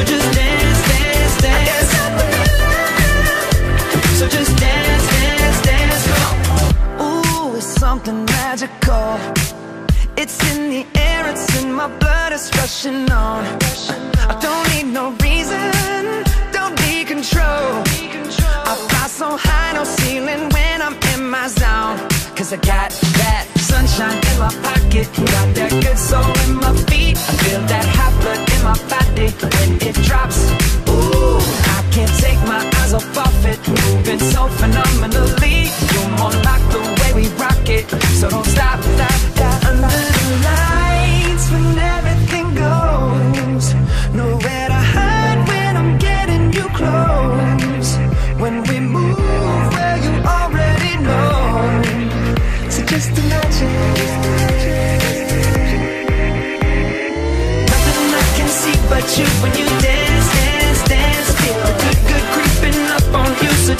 So just dance, dance, dance. So just dance, dance, dance. Ooh, it's something magical. It's in the air, it's in my blood, it's rushing on. I don't need no reason, don't need control. I fly so high, no ceiling when I'm in my zone. Cause I got that sunshine in my pocket, got that good soul body when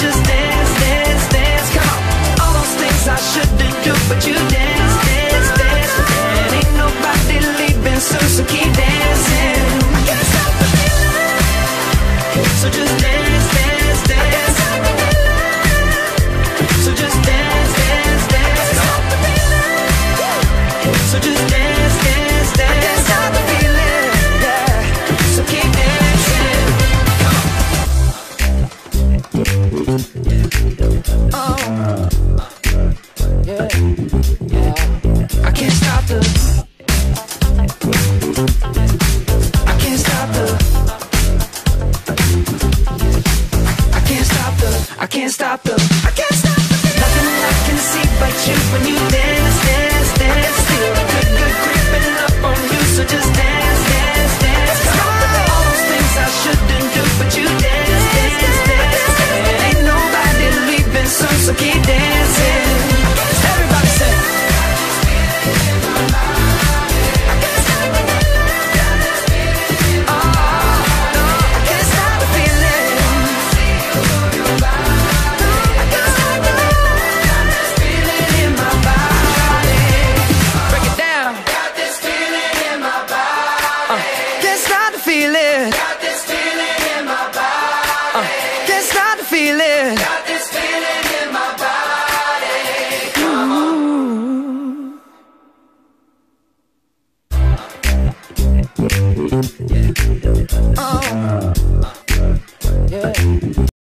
just dance, dance, dance. Come on. All those things I shouldn't do, but you dance, can't stop the. I can't stop the. Nothing I can see but you when you dance, feeling. Got this feeling in my body. Come Ooh. on. Oh. Yeah.